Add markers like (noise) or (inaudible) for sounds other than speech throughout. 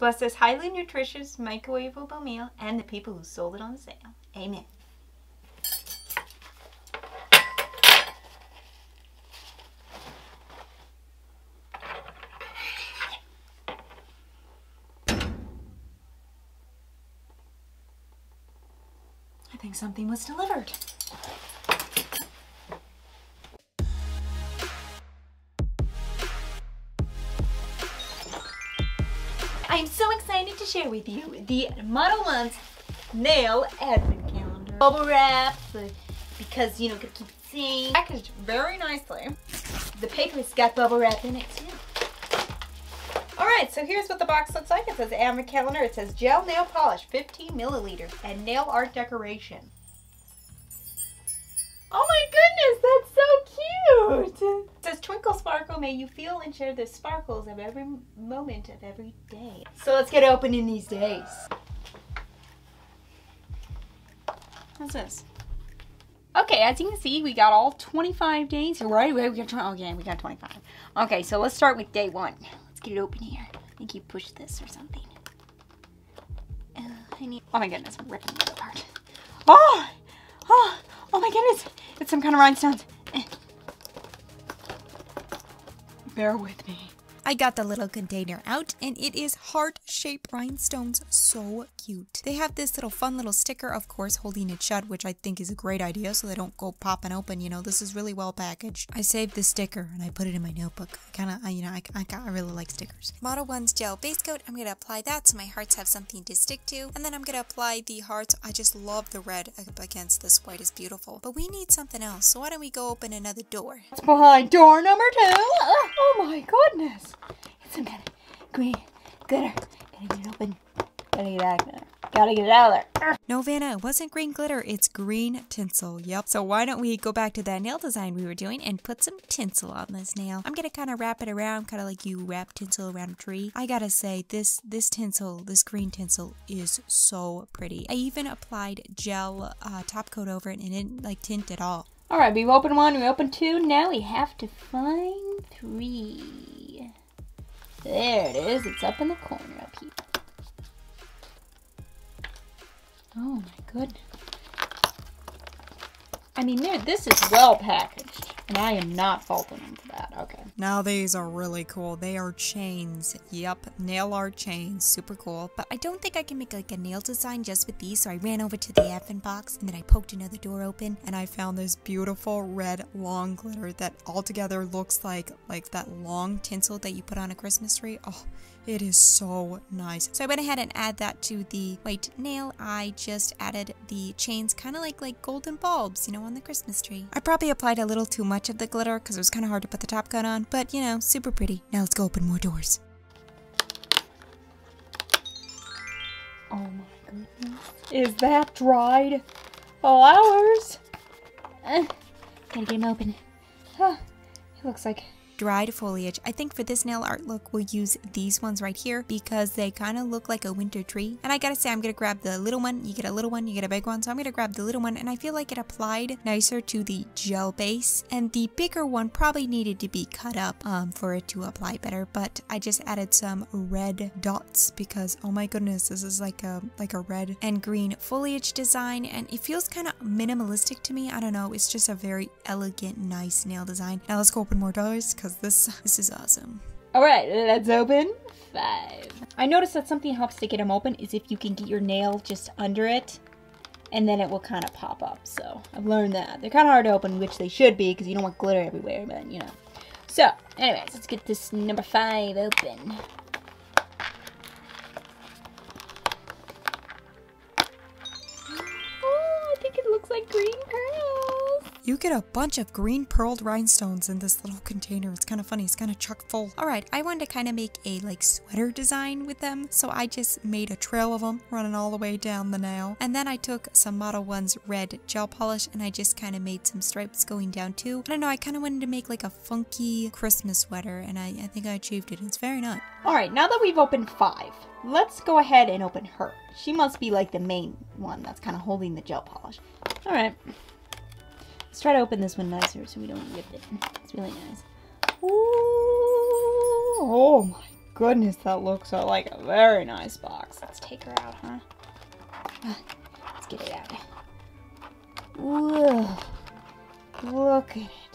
Bless this highly nutritious microwavable meal and the people who sold it on sale. Amen. I think something was delivered. I'm so excited to share with you the Modelones nail advent calendar. Bubble wrap, because you know, gotta keep it safe. Packaged very nicely. The paper's got bubble wrap in it too. Alright, so here's what the box looks like. It says advent calendar. It says gel nail polish, 15 milliliters, and nail art decoration. Oh my goodness, that's so cute! It says Twinkle Sparkle, may you feel and share the sparkles of every moment of every day. So let's get opening these days. What's this? Okay, as you can see, we got all 25 days. Right, we got 20, okay, we got 25. Okay, so let's start with day one. Let's get it open here. I think you push this or something. Uh, I need, oh my goodness, I'm ripping this apart. Oh! Oh! Oh my goodness! It's some kind of rhinestones. Bear with me. I got the little container out and it is heart-shaped rhinestones. So cute. They have this little fun little sticker, of course, holding it shut, which I think is a great idea so they don't go popping open. You know, this is really well packaged. I saved the sticker and I put it in my notebook. I kind of, you know, I, I, I really like stickers. Modelones gel base coat. I'm going to apply that so my hearts have something to stick to. And then I'm going to apply the hearts. I just love the red against this white. is beautiful. But we need something else. So why don't we go open another door? It's behind door number two. Oh my goodness. Some kind of green glitter. Gotta get it open. Gotta get it out of there. Gotta get it out of there. No, Vanna, it wasn't green glitter. It's green tinsel. Yep. So why don't we go back to that nail design we were doing and put some tinsel on this nail. I'm gonna kind of wrap it around, kind of like you wrap tinsel around a tree. I gotta say, this this tinsel, this green tinsel is so pretty. I even applied gel uh, top coat over it and it didn't like tint at all. All right, we've opened one, we opened two. Now we have to find three. There it is. It's up in the corner up here. Oh my goodness. I mean, this is well packaged, and I am not faulting them for that. Okay. Now these are really cool. They are chains. Yep, nail art chains. Super cool. But I don't think I can make like a nail design just with these, so I ran over to the advent box, and then I poked another door open, and I found this beautiful red long glitter that altogether looks like like that long tinsel that you put on a Christmas tree. Oh, it is so nice. So I went ahead and add that to the white nail. I just added the chains kind of like like golden bulbs, you know, on the Christmas tree. I probably applied a little too much of the glitter because it was kind of hard to put the top coat on, but you know, super pretty. Now let's go open more doors. Oh my goodness. Is that dried flowers? Uh, gotta get them open. Huh. It looks like dried foliage. I think for this nail art look, we'll use these ones right here because they kind of look like a winter tree. And I gotta say, I'm gonna grab the little one. You get a little one, you get a big one. So I'm gonna grab the little one and I feel like it applied nicer to the gel base. And the bigger one probably needed to be cut up um, for it to apply better. But I just added some red dots because, oh my goodness, this is like a, like a red and green foliage design. And it feels kind of minimalistic to me. I don't know. It's just a very elegant, nice nail design. Now let's go open more doors because this this is awesome. All right, let's open five. I noticed that something helps to get them open is if you can get your nail just under it and then it will kind of pop up. So I've learned that. They're kind of hard to open, which they should be because you don't want glitter everywhere, but you know. So, anyways, let's get this number five open. You get a bunch of green pearled rhinestones in this little container. It's kind of funny. It's kind of chock full. All right, I wanted to kind of make a like sweater design with them. So I just made a trail of them running all the way down the nail. And then I took some Modelones red gel polish and I just kind of made some stripes going down too. I don't know, I kind of wanted to make like a funky Christmas sweater and I, I think I achieved it. It's very nice. All right, now that we've opened five, let's go ahead and open her. She must be like the main one that's kind of holding the gel polish. All right. Let's try to open this one nicer so we don't rip it. It's really nice. Ooh, oh my goodness, that looks like a very nice box. Let's take her out, huh? Uh, let's get it out. Whoa. Look at it.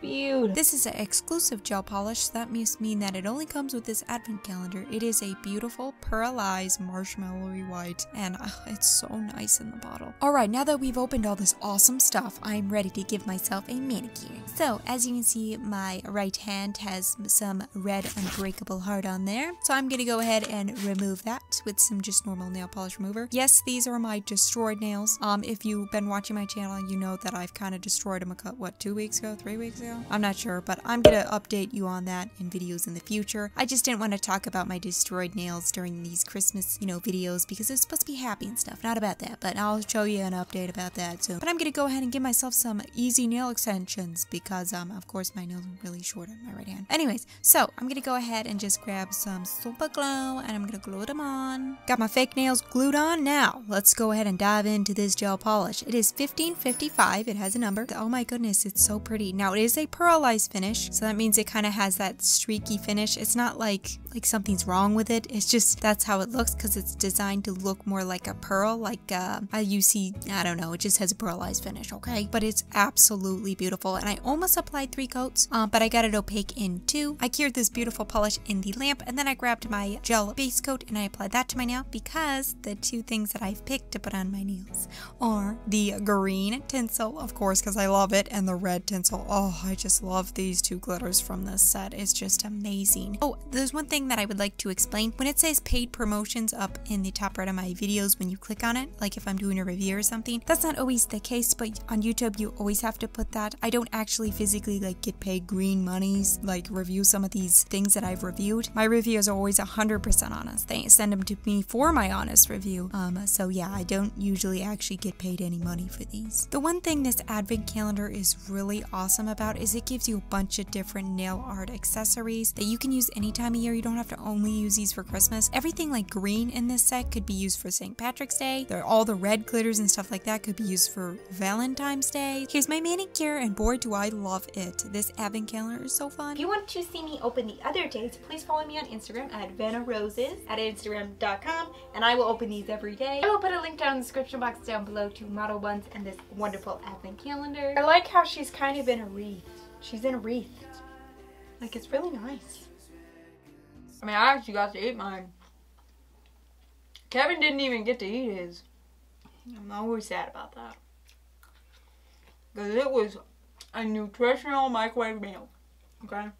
Beautiful. This is an exclusive gel polish, so that must mean that it only comes with this advent calendar. It is a beautiful pearlized marshmallowy white, and uh, (laughs) it's so nice in the bottle. Alright, now that we've opened all this awesome stuff, I'm ready to give myself a manicure. So, as you can see, my right hand has some red unbreakable heart on there. So I'm gonna go ahead and remove that with some just normal nail polish remover. Yes, these are my destroyed nails. Um, if you've been watching my channel, you know that I've kind of destroyed them a cut, what, two weeks ago, three weeks ago? I'm not sure, but I'm gonna update you on that in videos in the future. I just didn't want to talk about my destroyed nails during these Christmas, you know, videos because it's supposed to be happy and stuff, not about that, but I'll show you an update about that soon. But I'm gonna go ahead and give myself some easy nail extensions because, um, of course, my nails are really short on my right hand. Anyways, so I'm gonna go ahead and just grab some super glue and I'm gonna glue them on. Got my fake nails glued on now. Let's go ahead and dive into this gel polish. It is 1555. It has a number. Oh my goodness, it's so pretty. Now it is a pearlized finish, so that means it kind of has that streaky finish. It's not like like something's wrong with it. It's just that's how it looks because it's designed to look more like a pearl, like uh, a UC. I don't know. It just has a pearlized finish, okay? But it's absolutely beautiful, and I almost applied three coats, um, but I got it opaque in two. I cured this beautiful polish in the lamp, and then I grabbed my gel base coat and I applied that to my nail because the two things that I've picked to put on my nails are the green tinsel, of course, because I love it, and the red tinsel. Oh, I just love these two glitters from this set. It's just amazing. Oh, there's one thing that I would like to explain. When it says paid promotions up in the top right of my videos, when you click on it, like if I'm doing a review or something, that's not always the case, but on YouTube, you always have to put that. I don't actually physically like get paid green monies, like review some of these things that I've reviewed. My reviews are always 100% honest. They send them to me for my honest review. Um, so yeah, I don't usually actually get paid any money for these. The one thing this advent calendar is really awesome about is it gives you a bunch of different nail art accessories that you can use any time of year. You don't have to only use these for Christmas. Everything like green in this set could be used for St. Patrick's Day. All the red glitters and stuff like that could be used for Valentine's Day. Here's my manicure and boy do I love it. This advent calendar is so fun. If you want to see me open the other days, please follow me on Instagram at Vanna Roses at Instagram.com and I will open these every day. I will put a link down in the description box down below to Modelones and this wonderful advent calendar. I like how she's kind of in a wreath. She's in a wreath. Like it's really nice. I mean, I actually got to eat mine. Kevin didn't even get to eat his. I'm always sad about that. Because it was a nutritional microwave meal. Okay?